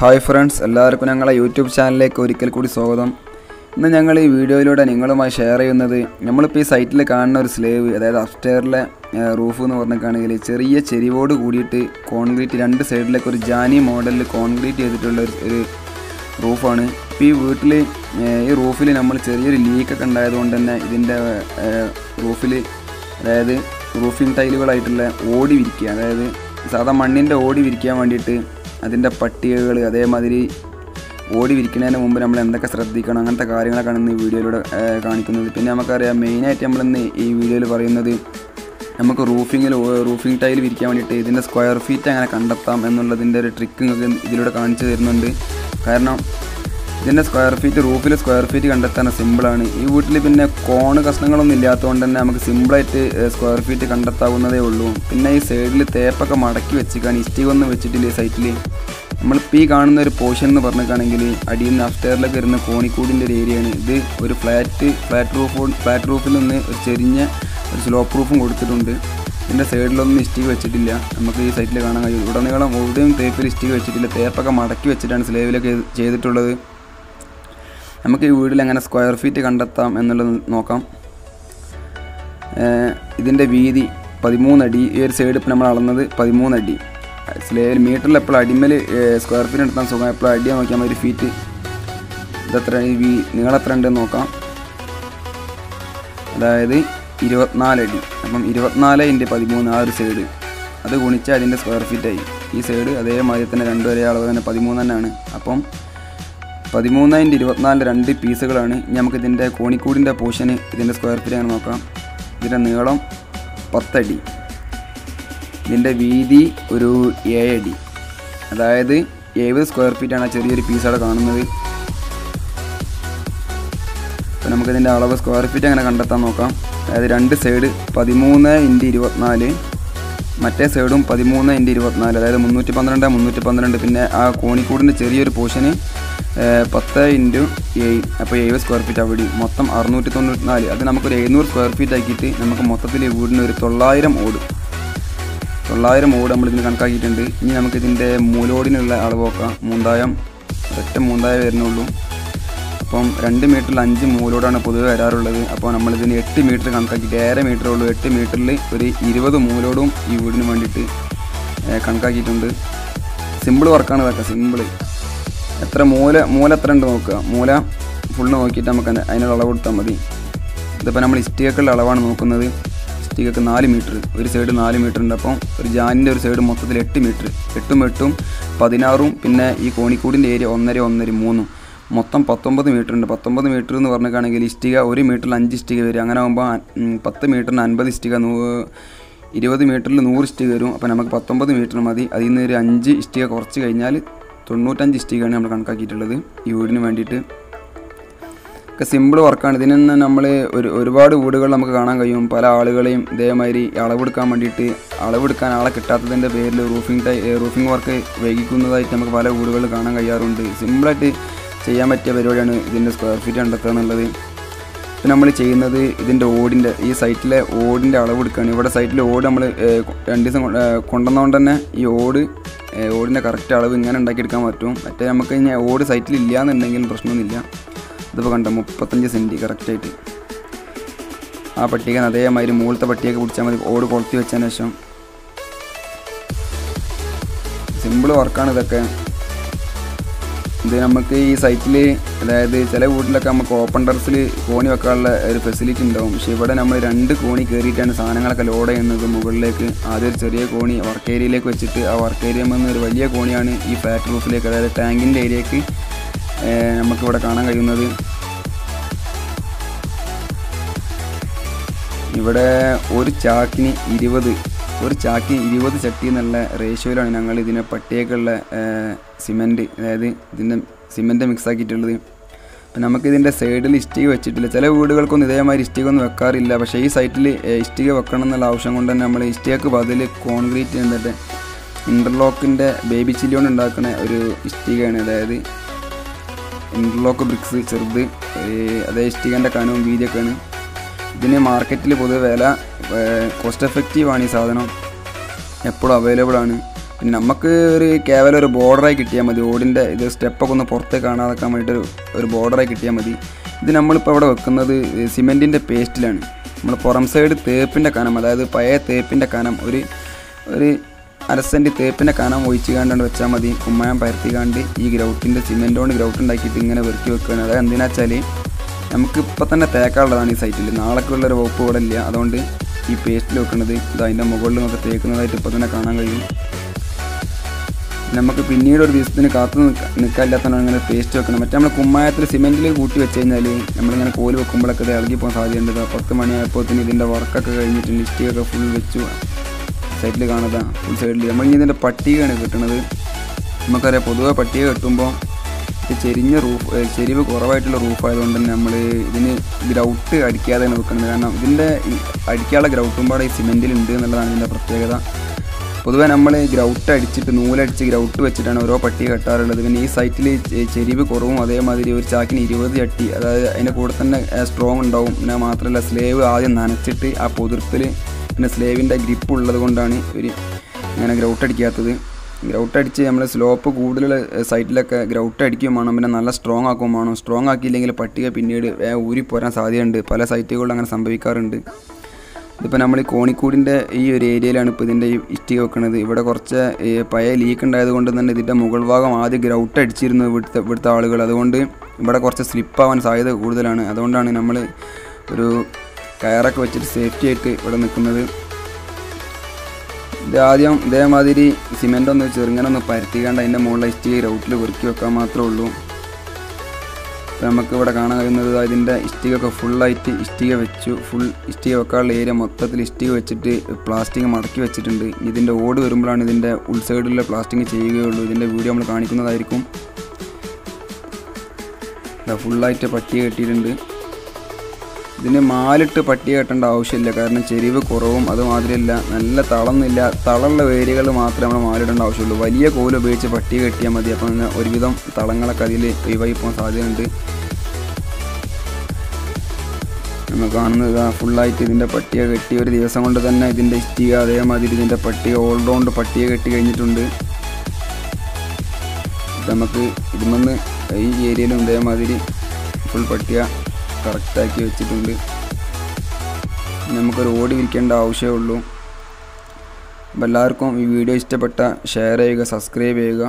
Hi friends എല്ലാവർക്കും ഞങ്ങളെ YouTube ചാനലിലേക്ക് ഒരിക്കൽ കൂടി സ്വാഗതം. ഇന്ന് ഞങ്ങൾ ഈ വീഡിയോയിലൂടെ നിങ്ങളുമായി ഷെയർ ചെയ്യുന്നത് നമ്മളിപ്പോൾ ഈ സൈറ്റിൽ കാണുന്ന ഒരു സ്ലേവ് അതായത് അപ്സ്റ്റെയറിലെ റൂഫ് എന്ന് പറഞ്ഞിട്ടാണെങ്കിൽ ചെറിയ ചെരിവോട് കൂടിയിട്ട് കോൺക്രീറ്റ് രണ്ട് സൈഡിലേക്ക് ഒരു ജാനി മോഡലിൽ കോൺക്രീറ്റ് ചെയ്തിട്ടുള്ള ഒരു റൂഫാണ് ഇപ്പോൾ ഈ വീട്ടിൽ ഈ റൂഫിൽ നമ്മൾ ചെറിയൊരു ലീക്കൊക്കെ ഉണ്ടായതുകൊണ്ട് തന്നെ ഇതിന്റെ റൂഫിൽ അതായത് റൂഫിംഗ് ടൈലുകളായിട്ടുള്ള ഓടി വിരിക്കുക. അതായത് സാധാ മണ്ണിന്റെ ഓടി വിരിക്കാൻ വേണ്ടിയിട്ട് അതിന്റെ പട്ടികകൾ അതേമാതിരി ഓടി വിരിക്കുന്നതിന് മുമ്പ് നമ്മൾ എന്തൊക്കെ ശ്രദ്ധിക്കണം അങ്ങനത്തെ കാര്യങ്ങളൊക്കെയാണ് ഇന്ന് ഈ വീഡിയോയിലൂടെ കാണിക്കുന്നത്. പിന്നെ നമുക്കറിയാം മെയിനായിട്ട് നമ്മളിന്ന് ഈ വീഡിയോയിൽ പറയുന്നത് നമുക്ക് റൂഫിങ്ങിൽ റൂഫിംഗ് ടൈൽ വിരിക്കാൻ വേണ്ടിയിട്ട് ഇതിന്റെ സ്ക്വയർ ഫീറ്റ് അങ്ങനെ കണ്ടെത്താം എന്നുള്ളതിന്റെ ഒരു ട്രിക്ക് ഇതിലൂടെ കാണിച്ചു തരുന്നുണ്ട്. കാരണം ഇതിന്റെ സ്ക്വയർ ഫീറ്റ് റൂഫിൽ സ്ക്വയർ ഫീറ്റ് കണ്ടെത്താൻ സിമ്പിളാണ് ഈ വീട്ടിൽ പിന്നെ കോണ് കഷ്ണങ്ങളൊന്നും ഇല്ലാത്തതുകൊണ്ട് തന്നെ നമുക്ക് സിമ്പിളായിട്ട് സ്ക്വയർ ഫീറ്റ് കണ്ടെത്താവുന്നതേ ഉള്ളൂ. പിന്നെ ഈ സൈഡിൽ തേപ്പൊക്കെ മടക്കി വെച്ചിക്കാൻ ഇഷ്ടികൊന്നും വെച്ചിട്ടില്ല ഈ സൈറ്റിൽ നമ്മളിപ്പോൾ ഈ കാണുന്ന ഒരു പോർഷൻ എന്ന് പറഞ്ഞിട്ടാണെങ്കിൽ അടിയിൽ നിന്ന് അഫ്റ്റേറിലൊക്കെ വരുന്ന കോണിക്കൂടിന്റെ ഒരു ഏരിയയാണ് ഇത് ഒരു ഫ്ലാറ്റ് ഫ്ലാറ്റ് റൂഫ് ഫ്ലാറ്റ് റൂഫിൽ നിന്ന് ഒരു ചെരിഞ്ഞ ഒരു സ്ലോപ്പ് റൂഫും കൊടുത്തിട്ടുണ്ട്. ഇതിന്റെ സൈഡിലൊന്നും ഇഷ്ടിക വെച്ചിട്ടില്ല. നമുക്ക് ഈ സൈറ്റിൽ കാണാൻ കഴിയും. ഉടനീളം എവിടെയും തേപ്പിൽ ഇഷ്ടിക വെച്ചിട്ടില്ല. തേപ്പൊക്കെ മടക്കി വെച്ചിട്ടാണ് സ്ലേവിലൊക്കെ ചെയ്തിട്ടുള്ളത്. നമുക്ക് ഈ വീട്ടിൽ എങ്ങനെ സ്ക്വയർ ഫീറ്റ് കണ്ടെത്താം എന്നുള്ളത് നോക്കാം. ഇതിന്റെ വീതി പതിമൂന്നടി ഈ ഒരു സൈഡ് ഇപ്പോൾ നമ്മൾ അളന്നത് പതിമൂന്നടി സ്ലേവിൽ മീറ്ററിൽ എപ്പോഴും അടിമേൽ സ്ക്വയർ ഫീറ്റ് എടുത്താൽ സുഖം. എപ്പോഴും അടിയാൽ നോക്കിയാൽ മതി ഫീറ്റ് ഇതെത്ര വീ നീളം എത്ര ഉണ്ടെന്ന് നോക്കാം. അതായത് ഇരുപത്തിനാലടി അപ്പം ഇരുപത്തിനാല് ഇന്റെ പതിമൂന്ന് ആ ഒരു സൈഡ് അത് ഗുണിച്ചാൽ അതിന്റെ സ്ക്വയർ ഫീറ്റായി ഈ സൈഡ് അതേമാതിരി തന്നെ രണ്ട് ഒരേ അളവ് തന്നെ പതിമൂന്ന് തന്നെയാണ്. അപ്പം പതിമൂന്ന് ഇന്റ് ഇരുപത്തിനാലിന്റെ രണ്ട് പീസുകളാണ് ഇനി നമുക്ക് ഇതിന്റെ കോണിക്കൂടിന്റെ പോർഷന് ഇതിന്റെ സ്ക്വയർ ഫീറ്റ് അങ്ങനെ നോക്കാം. ഇതിന്റെ നീളം പത്തടി. ഇതിന്റെ വീതി ഒരു ഏഴടി. അതായത് എഴുപത് സ്ക്വയർ ഫീറ്റാണ് ആ ചെറിയൊരു പീസ് അവിടെ കാണുന്നത്. അപ്പോൾ നമുക്കിതിന്റെ അളവ് സ്ക്വയർ ഫീറ്റ് അങ്ങനെ കണ്ടെത്താൻ നോക്കാം. അതായത് രണ്ട് സൈഡ് പതിമൂന്ന് ഇന്റ് ഇരുപത്തിനാല് മറ്റേ സൈഡും പതിമൂന്ന് ഇന്റ് ഇരുപത്തിനാല് അതായത് മുന്നൂറ്റി പന്ത്രണ്ട് മുന്നൂറ്റി പന്ത്രണ്ട് പിന്നെ ആ കോണിക്കൂടിന്റെ ചെറിയൊരു പോർഷന് പത്ത് ഇന്റു ഏഴ് അപ്പോൾ എഴുപത് സ്ക്വയർ ഫീറ്റ് അവിടെ മൊത്തം അറുന്നൂറ്റി തൊണ്ണൂറ്റി നാല് അത് നമുക്കൊരു എഴുന്നൂറ് സ്ക്വയർ ഫീറ്റ് ആക്കിയിട്ട് നമുക്ക് മൊത്തത്തിൽ വീടിന് ഒരു തൊള്ളായിരം ഓട്. തൊള്ളായിരം ഓട് നമ്മളിതിന് കണക്കാക്കിയിട്ടുണ്ട്. ഇനി നമുക്ക് ഇതിന്റെ മൂലോടിനുള്ള അളവ് നോക്കാം. മൂന്തായം ഒറ്റ മൂന്തായം വരുന്നുള്ളൂ അപ്പം രണ്ട് മീറ്ററിൽ അഞ്ച് മൂലോടാണ് പൊതുവെ വരാറുള്ളത്. അപ്പോൾ നമ്മളിതിന് എട്ട് മീറ്റർ കണക്കാക്കിയിട്ട് ഏറെ മീറ്ററേ ഉള്ളൂ. എട്ട് മീറ്ററിൽ ഒരു ഇരുപത് മൂലോടും ഈ വീടിന് വേണ്ടിയിട്ട് കണക്കാക്കിയിട്ടുണ്ട്. സിമ്പിൾ വർക്കാണ് ഇതൊക്കെ. സിമ്പിൾ എത്ര മൂല മൂല എത്ര ഉണ്ട് നോക്കുക. മൂല ഫുള്ള് നോക്കിയിട്ട് നമുക്ക് അതിന് അതിനുള്ള അളവ് കൊടുത്താൽ മതി. ഇതിപ്പോൾ നമ്മൾ ഇഷ്ടികക്കുള്ള അളവാണ് നോക്കുന്നത്. ഇഷ്ടികക്ക് നാല് മീറ്റർ ഒരു സൈഡ് നാല് മീറ്റർ ഉണ്ട്. അപ്പം ഒരു ജാനിന്റെ ഒരു സൈഡ് മൊത്തത്തിൽ എട്ട് മീറ്റർ എട്ടും എട്ടും പതിനാറും പിന്നെ ഈ കോണിക്കൂടിന്റെ ഏരിയ ഒന്നര ഒന്നര മൂന്നും. മൊത്തം പത്തൊമ്പത് മീറ്റർ ഉണ്ട്. പത്തൊമ്പത് മീറ്റർ എന്ന് പറഞ്ഞിട്ടാണെങ്കിൽ ഇഷ്ടിക ഒരു മീറ്ററിൽ അഞ്ച് ഇഷ്ടിക വരും. അങ്ങനെ ആകുമ്പോൾ പത്ത് മീറ്ററിന് അൻപത് ഇഷ്ടിക നൂ ഇരുപത് മീറ്ററിൽ നൂറ് ഇഷ്ടിക വരും. അപ്പോൾ നമുക്ക് പത്തൊമ്പത് മീറ്റർ മതി. അതിൽ നിന്ന് ഒരു അഞ്ച് ഇഷ്ടിക കുറച്ച് കഴിഞ്ഞാൽ തൊണ്ണൂറ്റഞ്ച് ഇഷ്ടികയാണ് നമ്മൾ കണക്കാക്കിയിട്ടുള്ളത്. ഈ വീടിന് വേണ്ടിയിട്ട്. ഒക്കെ സിമ്പിൾ വർക്കാണ് ഇതിൽ നിന്ന് നമ്മൾ ഒരു ഒരുപാട് വീടുകൾ നമുക്ക് കാണാൻ കഴിയും. പല ആളുകളെയും ഇതേമാതിരി അളവെടുക്കാൻ വേണ്ടിയിട്ട്. അളവെടുക്കാൻ ആളെ കിട്ടാത്തതിന്റെ പേരിൽ റൂഫിംഗ് ടൈ റൂഫിംഗ് വർക്ക് വൈകിക്കുന്നതായിട്ട് നമുക്ക് പല വീടുകളിൽ കാണാൻ കഴിയാറുണ്ട്. സിമ്പിളായിട്ട് ചെയ്യാൻ പറ്റിയ പരിപാടിയാണ് ഇതിന്റെ സ്ക്വയർ ഫീറ്റ് കണ്ടെത്തുക എന്നുള്ളത്. ഇപ്പം നമ്മൾ ചെയ്യുന്നത് ഇതിന്റെ ഓടിന്റെ ഈ സൈറ്റിലെ ഓടിന്റെ അളവെടുക്കുകയാണ് ഇവിടെ സൈറ്റിലെ ഓട് നമ്മൾ രണ്ട് ദിവസം കൊണ്ടുവന്നുകൊണ്ട് തന്നെ ഈ ഓട് ഓടിന്റെ കറക്റ്റ് അളവ് ഇങ്ങനെ ഉണ്ടാക്കിയെടുക്കാൻ പറ്റും. മറ്റേ നമുക്ക് ഇനി ഓട് സൈറ്റിൽ ഇല്ല എന്നുണ്ടെങ്കിൽ പ്രശ്നമൊന്നുമില്ല. ഇതിപ്പോൾ കണ്ടോ മുപ്പത്തഞ്ച് സെന്റ് കറക്റ്റായിട്ട് ആ പട്ടിക അതേമാതിരി മുകളിലത്തെ പട്ടിയൊക്കെ പിടിച്ചാൽ മതി ഓട് കൊളുത്തി വെച്ചതിന് ശേഷം. സിമ്പിൾ വർക്കാണ് ഇതൊക്കെ. ഇത് നമുക്ക് ഈ സൈറ്റിൽ അതായത് ചില വീട്ടിലൊക്കെ നമുക്ക് ഓപ്പൺ ടെറസിൽ കോണി വെക്കാനുള്ള ഒരു ഫെസിലിറ്റി ഉണ്ടാവും. പക്ഷേ ഇവിടെ നമ്മൾ രണ്ട് കോണി കയറിയിട്ടാണ് സാധനങ്ങളൊക്കെ ലോഡ് ചെയ്യുന്നത്. മുകളിലേക്ക് ആദ്യം ഒരു ചെറിയ കോണി വർക്ക് ഏരിയയിലേക്ക് വെച്ചിട്ട് ആ വർക്ക് ഏരിയ നിന്ന് ഒരു വലിയ കോണിയാണ് ഈ ഫ്ലാറ്റ് റൂഫിലേക്ക് അതായത് ടാങ്കിന്റെ ഏരിയക്ക് നമുക്കിവിടെ കാണാൻ കഴിയുന്നത്. ഇവിടെ ഒരു ചാക്കിന് ഇരുപത് ഒരു ചാക്കി ഇരുപത് ചട്ടി എന്നുള്ള റേഷ്യോയിലാണ് ഞങ്ങൾ ഇതിനെ പട്ടിയൊക്കെയുള്ള സിമന്റ് അതായത് ഇതിന്റെ സിമന്റ് മിക്സ് ആക്കിയിട്ടുള്ളത്. അപ്പം നമുക്കിതിന്റെ സൈഡിൽ ഇഷ്ടിക വെച്ചിട്ടില്ല. ചില വീടുകൾക്കൊന്നും ഇതേമാതിരി ഇഷ്ടിക ഒന്നും വെക്കാറില്ല. പക്ഷേ ഈ സൈറ്റിൽ ഇഷ്ടിക വെക്കണം എന്നുള്ള ആവശ്യം കൊണ്ട് തന്നെ നമ്മൾ ഇഷ്ടികക്ക് ബദൽ കോൺക്രീറ്റ് എന്നിട്ട് ഇന്റർലോക്കിന്റെ ബേബി ചില്ലി കൊണ്ട് ഉണ്ടാക്കുന്ന ഒരു ഇഷ്ടികയാണ്. അതായത് ഇന്റർലോക്ക് ബ്രിക്സ് ചെറുത് അതേ ഇഷ്ടികന്റെ കനവും വീതിയൊക്കെയാണ്. ഇതിന് മാർക്കറ്റിൽ പൊതുവെ വില കോസ്റ്റ് എഫക്റ്റീവ് ആണ് ഈ സാധനം. എപ്പോഴും അവൈലബിൾ ആണ്. പിന്നെ നമുക്ക് ഒരു കേവലം ഒരു ബോർഡറായി കിട്ടിയാൽ മതി. ഓടിന്റെ ഇത് സ്റ്റെപ്പൊക്കെ ഒന്ന് പുറത്തേക്ക് കാണാതാക്കാൻ വേണ്ടിയിട്ട് ഒരു ബോർഡറായി കിട്ടിയാൽ മതി. ഇത് നമ്മളിപ്പോൾ അവിടെ വെക്കുന്നത് സിമെന്റിന്റെ പേസ്റ്റിലാണ് നമ്മൾ പുറം സൈഡ് തേപ്പിന്റെ കനം അതായത് പഴയ തേപ്പിന്റെ കനം ഒരു ഒരു അരസെന്റ് തേപ്പിന്റെ കനം ഒഴിച്ച് കാണ്ടാണ്ട് വെച്ചാൽ മതി. കുമ്മായം പരത്തിക്കാണ്ട് ഈ ഗ്രൗട്ടിന്റെ സിമെന്റ് കൊണ്ട് ഗ്രൗട്ട് ഉണ്ടാക്കിയിട്ട് ഇങ്ങനെ വെറുക്കി വെക്കുകയാണ് അതായത് എന്തിനാ വെച്ചാൽ നമുക്ക് ഇപ്പം തന്നെ തേക്കാനുള്ളതാണ് ഈ സൈറ്റിൽ നാളേക്കുള്ളൊരു വകുപ്പ് ഇവിടെ ഇല്ല. അതുകൊണ്ട് ഈ പേസ്റ്റ് വെക്കുന്നത് ഇത് അതിന്റെ മുകളിൽ നമുക്ക് തേക്കുന്നതായിട്ട് ഇപ്പോൾ തന്നെ കാണാൻ കഴിയും. നമുക്ക് പിന്നീട് ഒരു ദിവസത്തിന് കാത്തു നിൽക്കാനില്ലാത്തതാണ് ഇങ്ങനെ പേസ്റ്റ് വെക്കണം മറ്റേ നമ്മൾ കുമ്മായത്തിൽ സിമെന്റിൽ കൂട്ടി വെച്ച് കഴിഞ്ഞാൽ നമ്മളിങ്ങനെ കോൽ വെക്കുമ്പോഴൊക്കെ ഇത് ഇളകി പോകാൻ സാധ്യതയുണ്ട്. പത്ത് മണിയായപ്പോൾ തന്നെ ഇതിന്റെ വർക്കൊക്കെ കഴിഞ്ഞിട്ടുണ്ട് ലിസ്റ്റിയൊക്കെ ഫുൾ വെച്ചു സൈഡിൽ കാണുക ഫുൾ സൈഡിൽ നമ്മൾ ഇതിന്റെ പട്ടികയാണ് കിട്ടുന്നത് നമുക്കറിയാം പൊതുവെ പട്ടിക കെട്ടുമ്പോൾ ചെരിഞ്ഞ റൂഫ് ചെരിവ് കുറവായിട്ടുള്ള റൂഫ് ആയതുകൊണ്ട് തന്നെ നമ്മൾ ഇതിന് ഗ്രൗട്ട് അടിക്കാതെയാണ് വെക്കുന്നത് കാരണം ഇതിന്റെ അടിക്കാനുള്ള ഗ്രൗട്ടും പാടെ ഈ സിമെന്റിലുണ്ട് എന്നുള്ളതാണ് ഇതിന്റെ പ്രത്യേകത. പൊതുവേ നമ്മൾ ഗ്രൗട്ട് അടിച്ചിട്ട് നൂലടിച്ച് ഗ്രൗട്ട് വെച്ചിട്ടാണ് ഓരോ പട്ടി കെട്ടാറുള്ളത്. പിന്നെ ഈ സൈറ്റിൽ ചെരിവ് കുറവും അതേമാതിരി ഒരു ചാക്കിന് ഇരുപത് ചട്ടി അതായത് അതിന്റെ കൂടെ തന്നെ സ്ട്രോങ് ഉണ്ടാവും. പിന്നെ മാത്രമല്ല സ്ലേവ് ആദ്യം നനച്ചിട്ട് ആ പൊതിർത്തിൽ പിന്നെ സ്ലേവിന്റെ ഗ്രിപ്പ് ഉള്ളത് കൊണ്ടാണ് ഒരു ഇങ്ങനെ ഗ്രൗട്ട് അടിക്കാത്തത്. ഗ്രൗട്ട് അടിച്ച് നമ്മൾ സ്ലോപ്പ് കൂടുതൽ സൈറ്റിലൊക്കെ ഗ്രൗട്ട് അടിക്കുകയും വേണം. പിന്നെ നല്ല സ്ട്രോങ് ആക്കുകയും വേണം. സ്ട്രോങ് ആക്കിയില്ലെങ്കിൽ പട്ടിക പിന്നീട് ഊരി പോരാൻ സാധ്യതയുണ്ട്. പല സൈറ്റുകളിലും അങ്ങനെ സംഭവിക്കാറുണ്ട്. ഇതിപ്പോൾ നമ്മൾ ഈ കോണിക്കൂടിന്റെ ഈ ഒരു ഏരിയയിലാണ് ഇപ്പോൾ ഇതിന്റെ ഈ ഇഷ്ടിക വെക്കുന്നത് ഇവിടെ കുറച്ച് പഴയ ലീക്ക് ഉണ്ടായത് കൊണ്ട് തന്നെ ഇതിന്റെ മുകൾ ഭാഗം ആദ്യം ഗ്രൗട്ട് അടിച്ചിരുന്നു ഇവിടുത്തെ ഇവിടുത്തെ ആളുകൾ അതുകൊണ്ട് ഇവിടെ കുറച്ച് സ്ലിപ്പാവാൻ സാധ്യത കൂടുതലാണ്. അതുകൊണ്ടാണ് നമ്മൾ ഒരു കയറൊക്കെ വെച്ചിട്ട് സേഫ്റ്റി ആയിട്ട് ഇവിടെ നിൽക്കുന്നത് ഇത് ആദ്യം ഇതേമാതിരി സിമെന്റ് ഒന്ന് ചെറുങ്ങനെ ഒന്ന് പരത്തിക്കാണ്ട് അതിന്റെ മുകളിൽ ഇഷ്ടിക റൗട്ടിൽ കുറുക്കി വെക്കാൻ മാത്രമേ ഉള്ളൂ. അപ്പോൾ നമുക്ക് ഇവിടെ കാണാൻ കഴിയുന്നത് അതിന്റെ ഇഷ്ടികയൊക്കെ ഫുള്ളായിട്ട് ഇഷ്ടിക വെച്ചു. ഫുൾ ഇഷ്ടിക വെക്കാനുള്ള ഏരിയ മൊത്തത്തിൽ ഇഷ്ടിക വെച്ചിട്ട് പ്ലാസ്റ്റിക് മടക്കി വെച്ചിട്ടുണ്ട്. ഇതിന്റെ ഓട് വരുമ്പോഴാണ് ഇതിന്റെ ഉൾസൈഡിലുള്ള പ്ലാസ്റ്റിക് ചെയ്യുകയുള്ളൂ. ഇതിന്റെ വീഡിയോ നമ്മൾ കാണിക്കുന്നതായിരിക്കും. ഫുള്ളായിട്ട് പട്ടിക കെട്ടിയിട്ടുണ്ട്. ഇതിന് മാലിട്ട് പട്ടി കെട്ടേണ്ട ആവശ്യമില്ല. കാരണം ചെരിവ് കുറവും അതുമാതിരിയല്ല. നല്ല തളന്നില്ല തളമുള്ള വേരുകൾ മാത്രമേ നമ്മൾ മാലിടേണ്ട ആവശ്യമുള്ളൂ. വലിയ കോൽ ഉപയോഗിച്ച് പട്ടി കെട്ടിയാൽ മതി. അപ്പം ഒരുവിധം തളങ്ങളൊക്കെ അതിൽ ഒഴിവായി പോകാൻ സാധ്യതയുണ്ട്. നമ്മൾ കാണുന്നത് ഫുള്ളായിട്ട് ഇതിന്റെ പട്ടിക കെട്ടി ഒരു ദിവസം കൊണ്ട് തന്നെ ഇതിന്റെ ഇഷ്ടിക അതേമാതിരി ഇതിന്റെ പട്ടിക ഓൾറൗണ്ട് പട്ടിക കെട്ടി കഴിഞ്ഞിട്ടുണ്ട്. നമുക്ക് ഇതിൽ നിന്ന് ഈ ഏരിയയിലും ഇതേമാതിരി ഫുൾ പട്ടിക കറക്റ്റാക്കി വെച്ചിട്ടുണ്ട്. നമുക്കൊരു ഓടി വിൽക്കേണ്ട ആവശ്യമേ ഉള്ളൂ. അപ്പോൾ എല്ലാവർക്കും ഈ വീഡിയോ ഇഷ്ടപ്പെട്ട ഷെയർ ചെയ്യുക സബ്സ്ക്രൈബ് ചെയ്യുക.